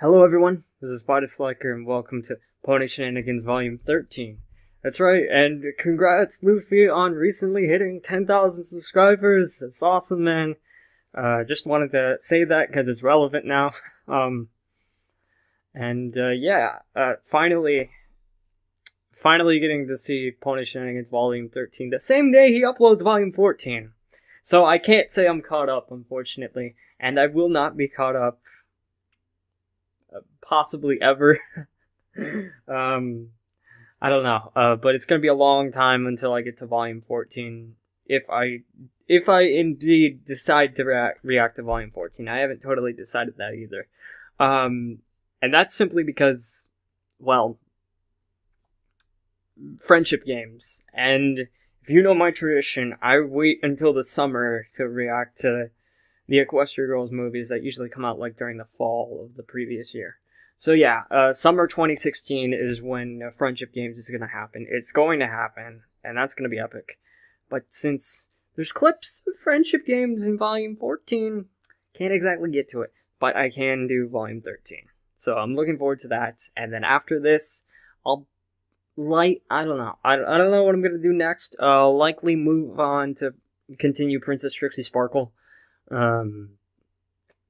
Hello everyone, this is Pie Disliker and welcome to Pony Shenanigans Volume 13. That's right, and congrats Luffy on recently hitting 10,000 subscribers. That's awesome, man. Uh, just wanted to say that because it's relevant now. Um, and uh, yeah, uh, finally, finally getting to see Pony Shenanigans Volume 13 the same day he uploads Volume 14. So I can't say I'm caught up, unfortunately, and I will not be caught up possibly ever. um, I don't know, uh, but it's gonna be a long time until I get to Volume 14. If I, if I indeed decide to react, react to Volume 14, I haven't totally decided that either. Um, and that's simply because, well, friendship games. And if you know my tradition, I wait until the summer to react to the Equestria Girls movies that usually come out like during the fall of the previous year. So yeah, uh, summer 2016 is when uh, Friendship Games is going to happen. It's going to happen, and that's going to be epic. But since there's clips of Friendship Games in Volume 14, can't exactly get to it but I can do volume 13. So I'm looking forward to that. And then after this, I'll light, I don't know. I, I don't know what I'm going to do next. I'll likely move on to continue Princess Trixie Sparkle. Um,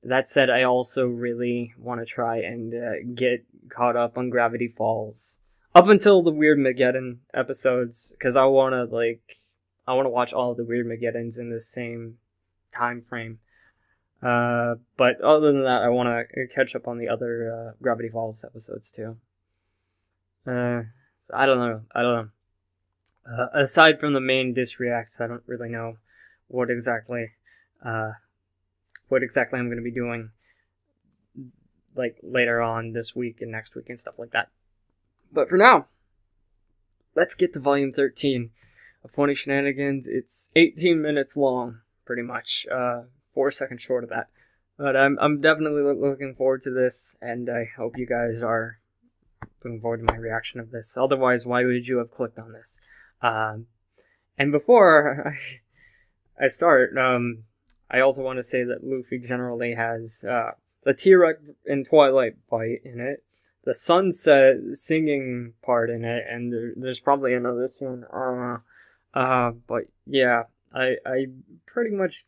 that said, I also really want to try and uh, get caught up on Gravity Falls up until the Weirdmageddon episodes because I want to like I want to watch all the Weirdmageddons in the same time frame. Uh, but other than that, I want to catch up on the other uh, Gravity Falls episodes too. Uh, so I don't know. I don't know. Uh, aside from the main Dis Reacts, I don't really know what exactly, uh, what exactly I'm going to be doing, like later on this week and next week and stuff like that. But for now, let's get to volume 13 of Pony Shenanigans. It's 18 minutes long, pretty much. Uh, four seconds short of that. But I'm I'm definitely looking forward to this, and I hope you guys are looking forward to my reaction of this. Otherwise, why would you have clicked on this? Um, and before I, I start, um, I also want to say that Luffy generally has uh, the T-Rex and Twilight fight in it, the sunset singing part in it, and there, there's probably another scene. Uh, uh, but yeah, I I pretty much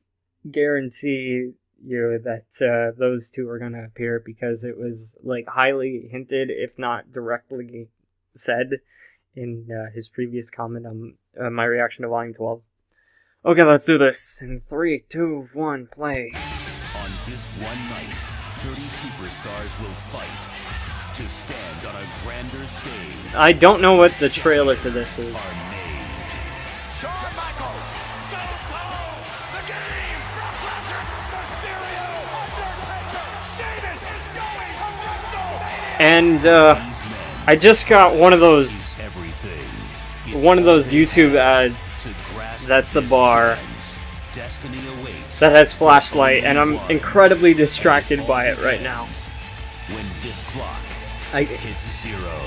guarantee you that uh, those two are going to appear because it was like highly hinted, if not directly said, in uh, his previous comment on uh, my reaction to Volume 12. Okay, let's do this. In three, two, one, play. On this one night, 30 superstars will fight to stand on a grander stage. I don't know what the trailer to this is. Are made. Shawn Michaels, Stone Cold, The Game, Brock Lesnar, Mysterio, Undertaker, Sheamus is going to WrestleMania. And uh, I just got one of those one of those YouTube ads to grasp that's the bar. chance. Destiny awaits. that has flashlight, and I'm incredibly distracted by it right now. When this clock I, hits zero.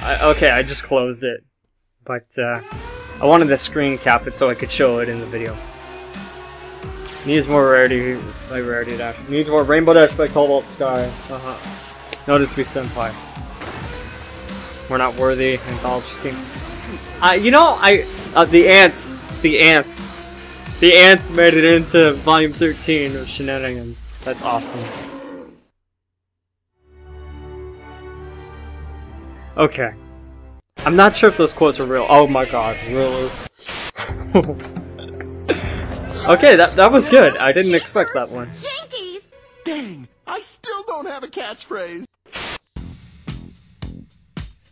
I okay, I just closed it, but uh, I wanted to screen cap it so I could show it in the video. Needs more rarity, like rarity dash. Needs more rainbow dash by Cobalt Sky. Uh huh. Notice we senpai. We're not worthy. Anthology team. Uh, you know, I uh, the ants, the ants, the ants made it into volume 13 of Shenanigans. That's awesome. Okay. I'm not sure if those quotes are real. Oh my god, really? okay, that that was good. I didn't expect that one. Jinkies! Dang, I still don't have a catchphrase.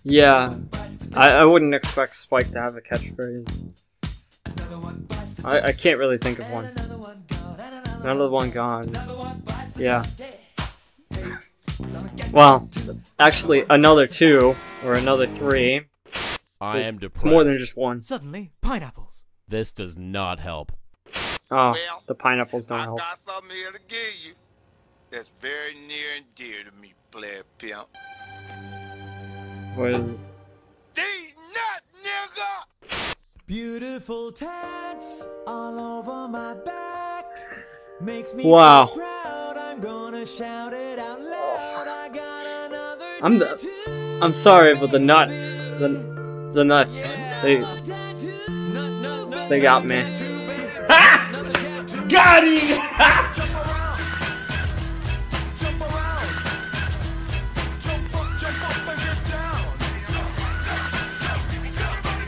Yeah, I, I wouldn't expect Spike to have a catchphrase. I, I can't really think of one. Another one gone. Yeah. Well, actually, another two or another three. I It's, am it's more than just one. Suddenly, pineapples. This does not help. Oh, Well, the pineapples don't I help. got something here to give you that's very near and dear to me, player pimp. What is it? Beautiful tats all over my back. Makes me Wow. so proud. I'm gonna shout it out loud. I got I'm the, I'm sorry, but the nuts, the the nuts, they they got me. Got him!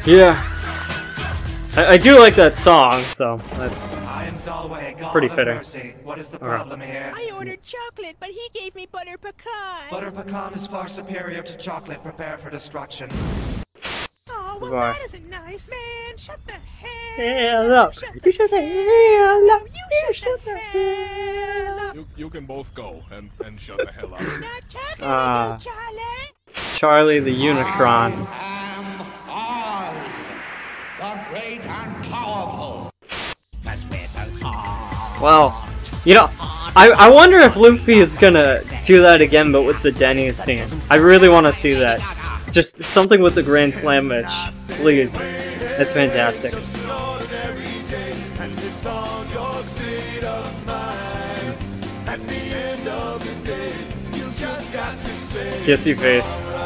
Yeah, I, I do like that song, so that's I am Zalway, Pretty fitting. mercy. What is the Alright. problem here? I ordered chocolate, but he gave me butter pecan. Butter pecan is far superior to chocolate. Prepare for destruction. Oh, well, Goodbye. that isn't nice. Man, shut the hell hell up. You shut the hell up. You shut the hell up. You, you can both go and, and shut the hell up. Not talking Ah. Charlie. Charlie the Unicorn. Well, you know, I, I wonder if Luffy is gonna do that again, but with the Denny's scene. I really want to see that. Just something with the Grand Slam match, please. That's fantastic. Kissy face.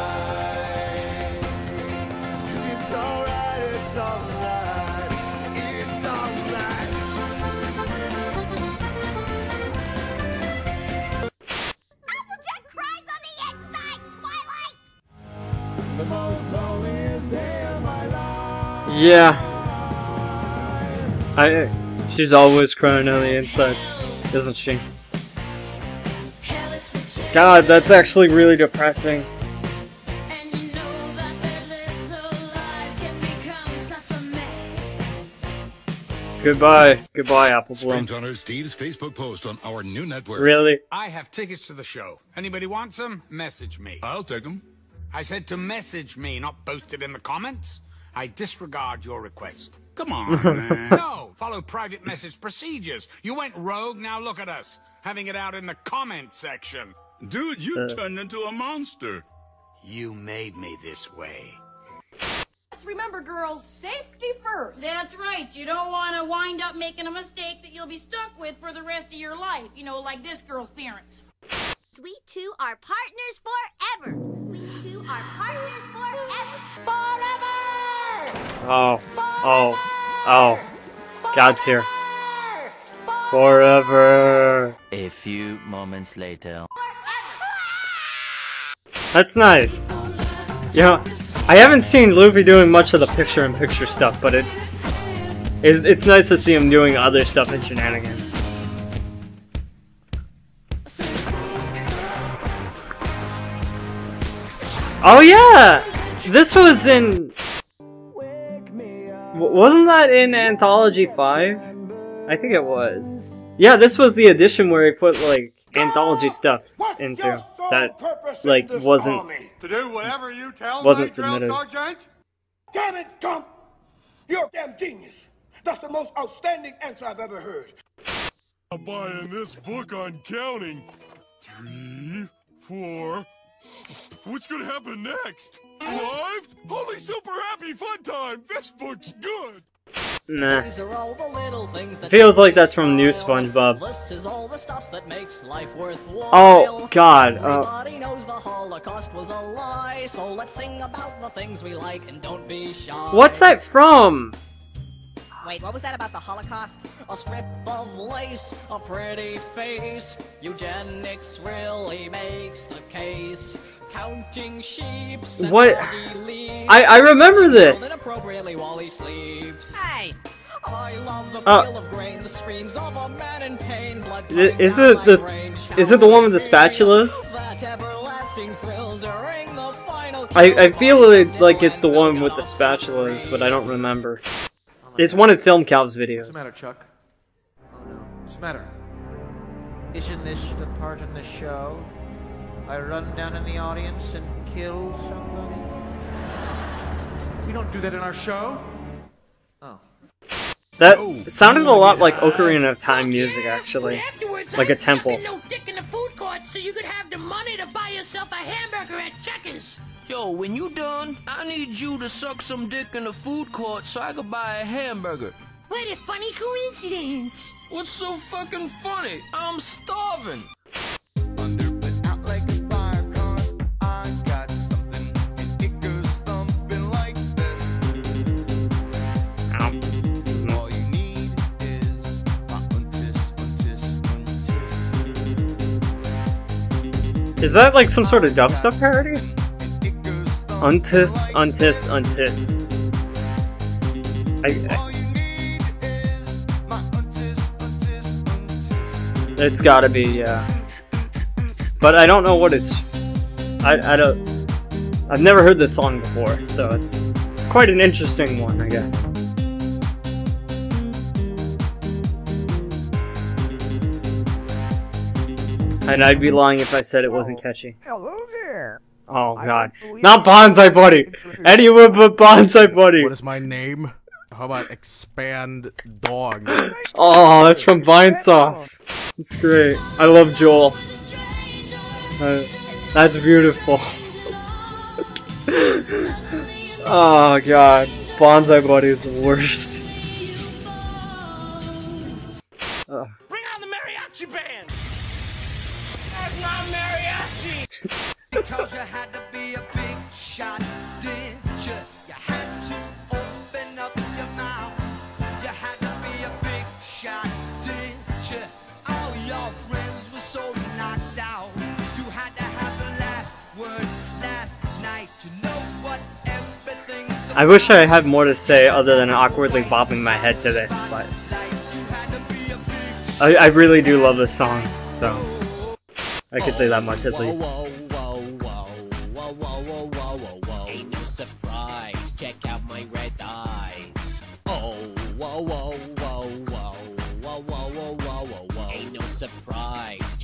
Yeah. I. She's always crying on the inside, isn't she? God, that's actually really depressing. Goodbye, goodbye, Apple Bloom. Sprint Hunter Steve's Facebook post on our new network. Really? I have tickets to the show. Anybody wants them? Message me. I'll take them. I said to message me, not post it in the comments. I disregard your request. Come on, man. No, follow private message procedures. You went rogue, now look at us. Having it out in the comment section. Dude, you uh. turned into a monster. You made me this way. Let's remember, girls, safety first. That's right. You don't want to wind up making a mistake that you'll be stuck with for the rest of your life. You know, like this girl's parents. We two are partners forever. We two are partners forever. Oh, oh, oh. God's here. Forever. A few moments later. That's nice. You know, I haven't seen Luffy doing much of the picture-in-picture stuff, but it is it's nice to see him doing other stuff and shenanigans. Oh yeah, this was in. W- Wasn't that in Anthology Five? I think it was. Yeah, this was the edition where he put like anthology stuff into that like wasn't To do whatever you tell Wasn't submitted. sergeant? Damn it, Gump! You're a damn genius. That's the most outstanding answer I've ever heard. I'm buying this book on counting. Three, four. What's gonna happen next? Five? Holy super happy fun time! This book's good! nah. These are all the little things that Feels like that's from New SpongeBob. This is all the stuff that makes life worthwhile. Oh God. Uh, Everybody knows the Holocaust was a lie, so let's sing about the things we like and don't be shy. what's that from? Wait, what was that about the Holocaust? A strip of lace, a pretty face. Eugenics really makes the case. Counting sheep. What? I I remember this. Inappropriately while he sleeps. Hey! I love the Uh, feel of grain, the screams of a man in pain, blood Is it this? Is it the one with the spatulas? that everlasting thrill during the final I I feel it, like it's the one with the spatulas, but I don't remember. It's one of Film Cow's videos. What's the matter, Chuck? Oh no. What's the matter? Isn't this the part in the show? I run down in the audience and kill somebody? We don't do that in our show. Oh. That oh. sounded a lot like Ocarina of Time music, actually, Afterwards, like a I'm sucking temple. no dick in the food court so you could have the money to buy yourself a hamburger at Checkers. Yo, when you done, I need you to suck some dick in the food court so I could buy a hamburger. What a funny coincidence. What's so fucking funny? I'm starving. Is that like some sort of dubstep parody? Untis, untis, untis. I, I, it's gotta be, yeah. But I don't know what it's. I, I don't. I've never heard this song before, so it's it's quite an interesting one, I guess. And I'd be lying if I said it wasn't catchy. Hello there. Oh god. Not Bonsai Buddy! Anyone but Bonsai Buddy! What is my name? How about expand dog? Oh, that's from Vinesauce. That's great. I love Joel. Uh, that's beautiful. oh god. Bonsai Buddy is the worst. Ugh. Bring on the mariachi band! That's not mariachi! Because you had to be a big shot, did you? You had to open up your mouth. You had to be a big shot, did you? All your friends were so knocked out. You had to have the last word last night. You know what? Everything's I wish I had more to say other than awkwardly bobbing my head to this, but I, I really do love this song, so I could say that much at least.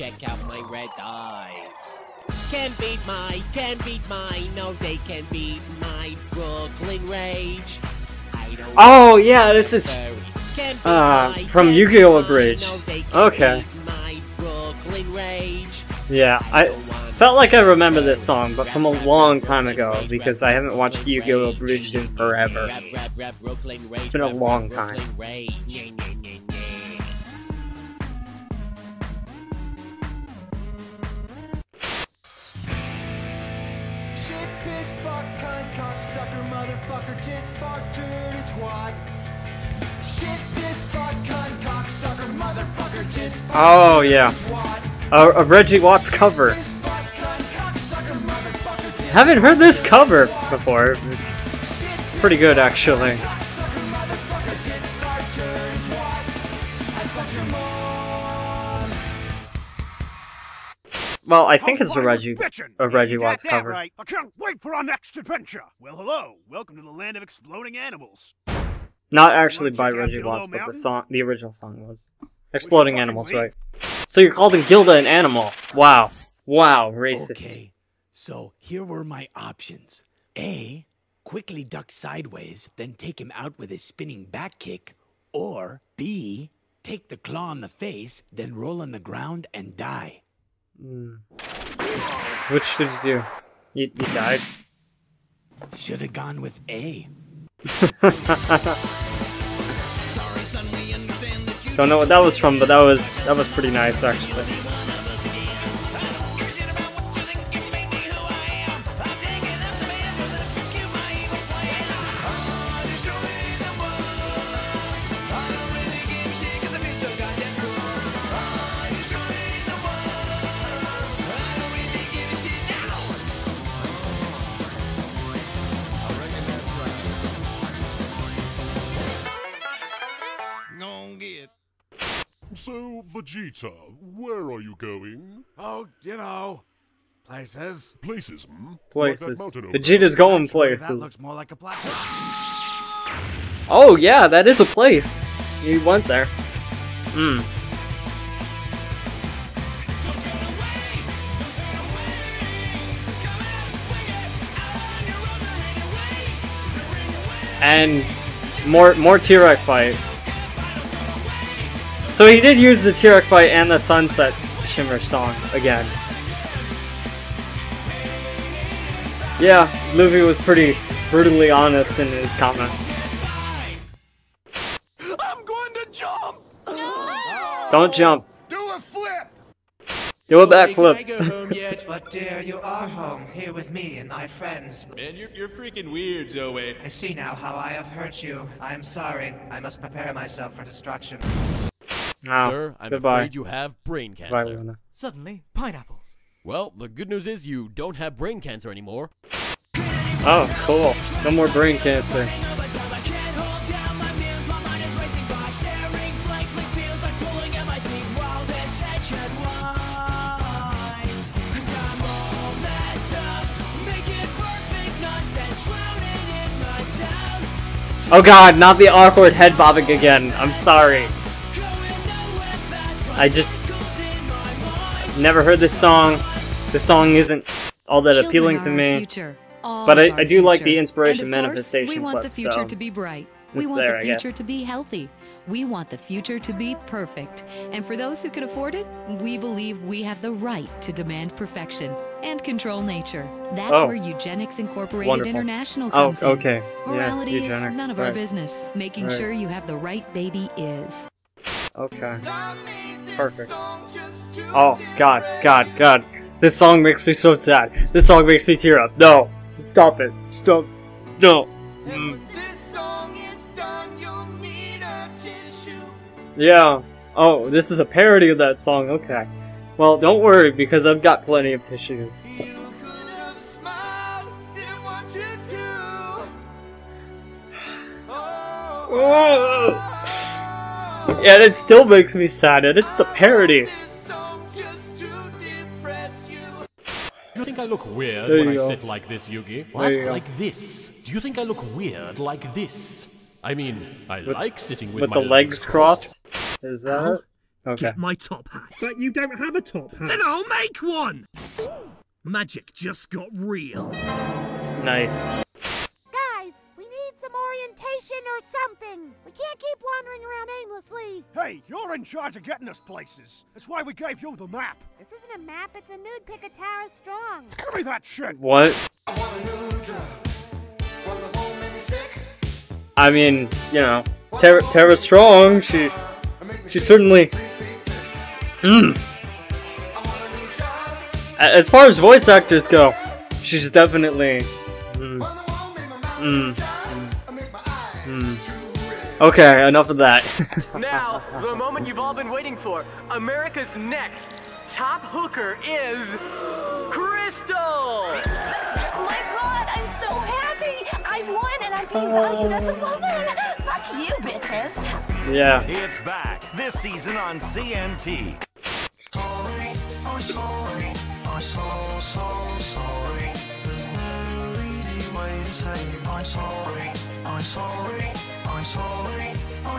Check out my red eyes. Can't beat my, can't beat my, no, they can beat my Brooklyn rage. I don't Oh yeah, this is uh my, from Yu-Gi-Oh! beat my, Abridged. no, Okay. beat my Brooklyn rage. Yeah, I felt like I remember this song, but from a long time ago because I haven't watched Yu-Gi-Oh! Abridged in forever. It's been a long time. Piss, fuck, cunt, cocksucker, motherfucker, tits, fart, turd, and twat. Shit, piss, fuck, cunt, cocksucker, motherfucker, tits, fart, Oh yeah, a, a Reggie Watts cover. Haven't heard this cover before. It's pretty good actually. Well, I think it's a Reggie a Reggie Watts that cover. right. I can't wait for our next adventure. Well, hello. Welcome to the land of exploding animals. Not actually by Reggie Gildo Watts, but the song, the original song was. Exploding Animals, right? So you're calling Gilda an animal? Wow, wow, racist. Okay, so here were my options. A, quickly duck sideways, then take him out with a spinning back kick. Or B, take the claw on the face, then roll on the ground and die. Hmm. Which did you do? You, you died. Should have gone with A. Don't know what that was from, but that was that was pretty nice actually. You know, places. Places, hmm? Places. Like that mountain over Vegeta's going That looks places. more like a platform. Oh yeah, that is a place. You went there. Hmm. And more more T-Rex fight. So he did use the T-Rex fight and the Sunset Shimmer song again. Yeah, Luffy was pretty brutally honest in his comment. I'm going to jump! Don't jump. Do a flip! Do a backflip. yet? But dear, you are home, here with me and my friends. Man, you're, you're freaking weird, Zoe. I see now how I have hurt you. I am sorry. I must prepare myself for destruction. Oh, Sir, I'm goodbye. afraid you have brain Goodbye, cancer. Luna. Suddenly, pineapples. Well, the good news is you don't have brain cancer anymore. Oh, cool. No more brain cancer. Oh god, not the awkward head bobbing again. I'm sorry. I just never heard this song. The song isn't all that Children appealing to me. future, But I, I do like the inspiration And of course, manifestation We want clip, the future so to be bright. We want there, the future to be healthy. We want the future to be perfect. And for those who can afford it, we believe we have the right to demand perfection and control nature. That's Oh. where Eugenics Incorporated Wonderful. International Oh, comes in. okay. Yeah, Morality is none of our business. Making Right. sure you have the right baby is. Okay. Perfect. Oh, God, God, God. This song makes me so sad. This song makes me tear up. No. Stop it. Stop. No. Mm. Yeah. Oh, this is a parody of that song. Okay. Well, don't worry because I've got plenty of tissues. Yeah, and it still makes me sad, and it's the parody. Do you think I look weird There when I go. sit like this, Yugi? Go. Like this? Do you think I look weird like this? I mean, I With- like sitting with, With my the legs crossed. Is that? Okay. Get my top hat. But you don't have a top hat. Then I'll make one! Magic just got real. Nice. Or something. We can't keep wandering around aimlessly. Hey, you're in charge of getting us places. That's why we gave you the map. This isn't a map, it's a nude pic of Tara Strong. Give me that shit. What? I mean, you know, Tara, Tara Strong, she, she certainly, hmm. As far as voice actors go, she's definitely, mm, mm, mm. Okay, enough of that. now, the moment you've all been waiting for. America's next top hooker is Crystal. Oh my god, I'm so happy! I won and I'm being valued as a woman! Fuck you, bitches! yeah. It's back this season on CMT.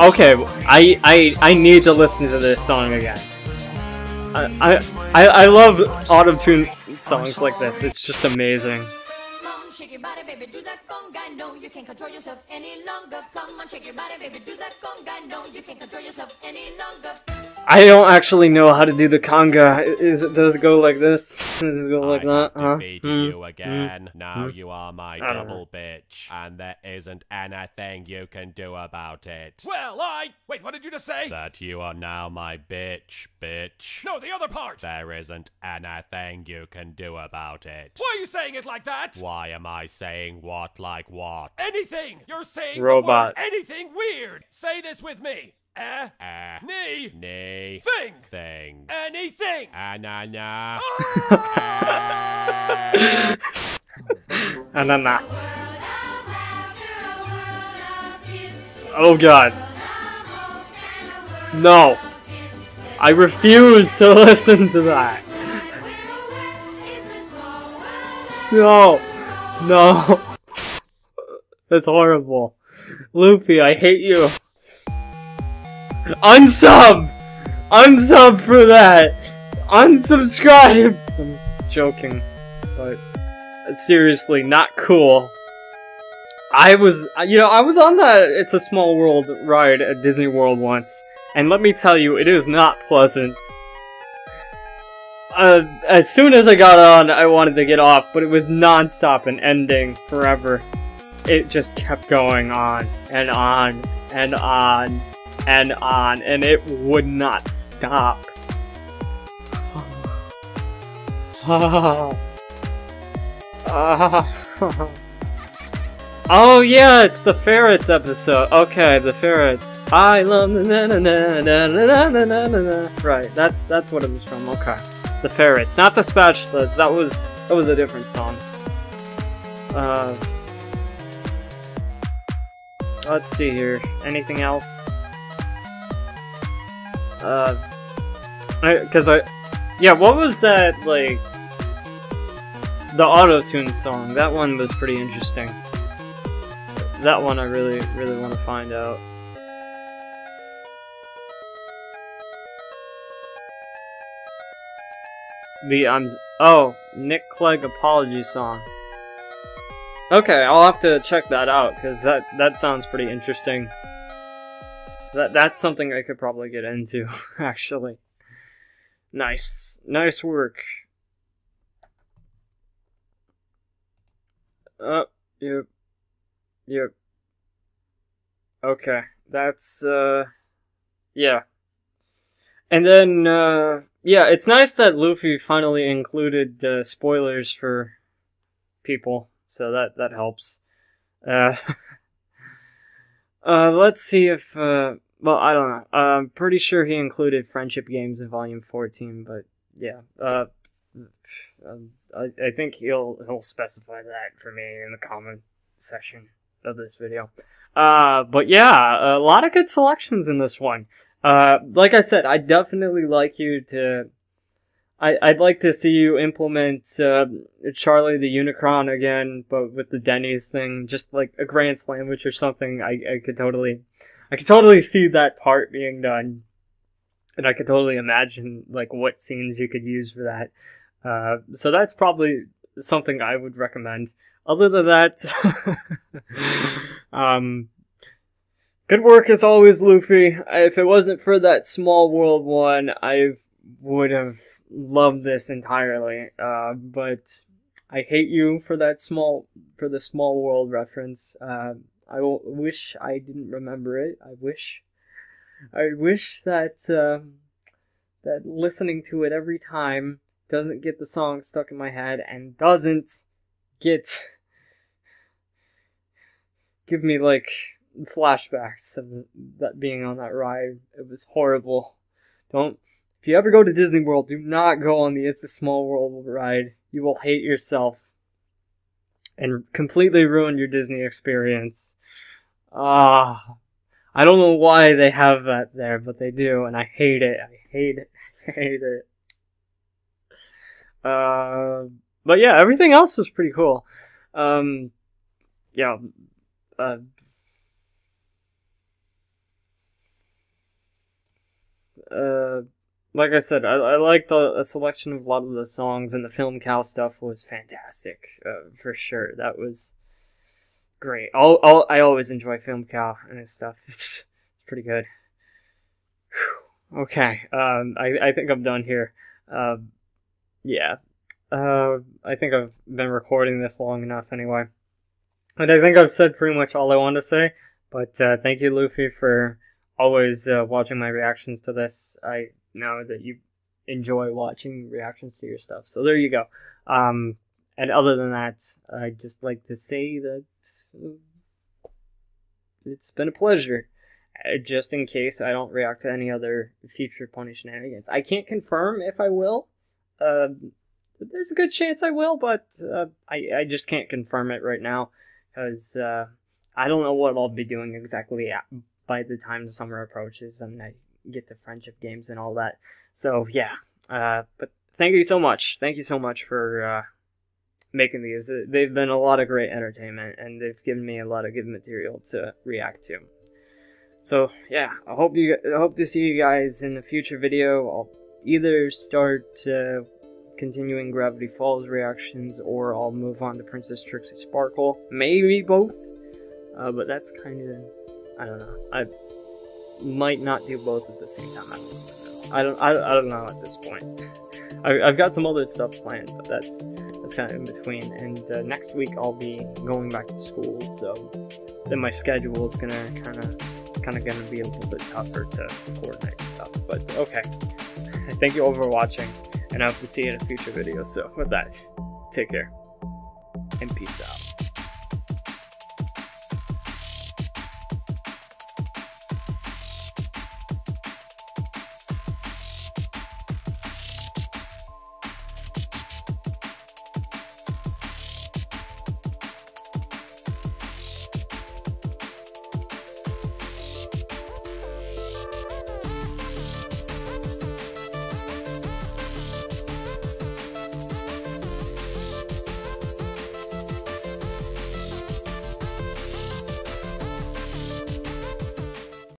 Okay, I, I I need to listen to this song again. I I, I love auto tune songs like this. It's just amazing. Come on, shake your body, baby, do that conga. No, you can't control yourself any longer. Come on, shake your body, baby, do that conga. No, you can't control yourself any longer. I don't actually know how to do the conga. Is it does it go like this? Does it go like that? Huh? defeated Hmm, you again. hmm, Now hmm. you are my I double bitch, and there isn't anything you can do about it. Well, I. Wait, what did you just say? That you are now my bitch, bitch. No, the other part. There isn't anything you can do about it. Why are you saying it like that? Why am I saying what like what? Anything. You're saying Robot. the word anything weird. Say this with me. Eh? Eh. Knee. Knee. Thing. Thing. Anything. Ah, nah, nah. Ah, nah, nah. Oh god. No. I refuse to listen to that. No. No. That's horrible. Luffy, I hate you. Unsub! Unsub for that! Unsubscribe! I'm joking, but seriously, not cool. I was, you know, I was on that It's a Small World ride at Disney World once, and let me tell you, it is not pleasant. Uh, as soon as I got on, I wanted to get off, but it was non-stop and ending forever. It just kept going on, and on, and on, and on, and it would not stop. oh yeah, it's the ferrets episode. Okay, the ferrets. I love the na na na na na na na na na. Right, that's that's what it was from. Okay, the ferrets, not the spatulas. That was that was a different song. Uh, let's see here. Anything else? Uh, because I, yeah, what was that like? The auto tune song. That one was pretty interesting. That one I really, really want to find out. The um oh Nick Clegg apology song. Okay, I'll have to check that out because that that sounds pretty interesting. That that's something I could probably get into actually. Nice, nice work. Uh, yep, yep. Okay, that's uh, yeah. And then uh, yeah, it's nice that Luffy finally included uh, spoilers for people, so that that helps. Uh, uh, let's see if uh, well, I don't know. I'm pretty sure he included friendship games in volume 14, but yeah. Uh, um, I, I think he'll he'll specify that for me in the comment section of this video. Uh, but yeah, a lot of good selections in this one. Uh, like I said, I definitely like you to. I I'd like to see you implement uh, Charlie the Unicorn again, but with the Denny's thing, just like a Grand Sandwich or something. I I could totally, I could totally see that part being done, and I could totally imagine like what scenes you could use for that. Uh, so that's probably something I would recommend. Other than that, um, good work as always, Luffy. If it wasn't for that small world one, I would have loved this entirely. Uh, but I hate you for that small for the small world reference. Uh, I wish I didn't remember it. I wish, I wish that uh, that listening to it every time doesn't get the song stuck in my head and doesn't get give me like flashbacks of that being on that ride. It was horrible. Don't if you ever go to Disney World, do not go on the It's a Small World ride. You will hate yourself and completely ruin your Disney experience. Ah, I don't know why they have that there, but they do, and I hate it. I hate it. I hate it. Uh, but yeah, everything else was pretty cool. Um, yeah, uh, uh, like I said, I, I liked the a selection of a lot of the songs, and the film cow stuff was fantastic, uh, for sure. That was great. I'll, I'll, I always enjoy film cow and his stuff. It's, it's pretty good. Whew. Okay, um, I, I think I'm done here. Uh, yeah, uh, I think I've been recording this long enough anyway. And I think I've said pretty much all I want to say, but uh, thank you, Luffy, for always uh, watching my reactions to this. I know that you enjoy watching reactions to your stuff, so there you go. Um, and other than that, I'd just like to say that uh, it's been a pleasure. Uh, just in case I don't react to any other future pony shenanigans. I can't confirm if I will. Uh, there's a good chance I will, but uh, I, I just can't confirm it right now because uh, I don't know what I'll be doing exactly by the time the summer approaches and I get to friendship games and all that. So yeah, uh, but thank you so much. Thank you so much for uh, making these. They've been a lot of great entertainment and they've given me a lot of good material to react to. So yeah, I hope you. I hope to see you guys in a future video. I'll either start uh, continuing Gravity Falls reactions, or I'll move on to Princess Trixie Sparkle. Maybe both, uh, but that's kind of I don't know. I might not do both at the same time. I don't. I, I don't know at this point. I, I've got some other stuff planned, but that's that's kind of in between. And uh, next week I'll be going back to school, so then my schedule is gonna kind of kind of gonna be a little bit tougher to coordinate stuff. But okay. Thank you all for watching, and I hope to see you in a future video. So with that, take care and peace out.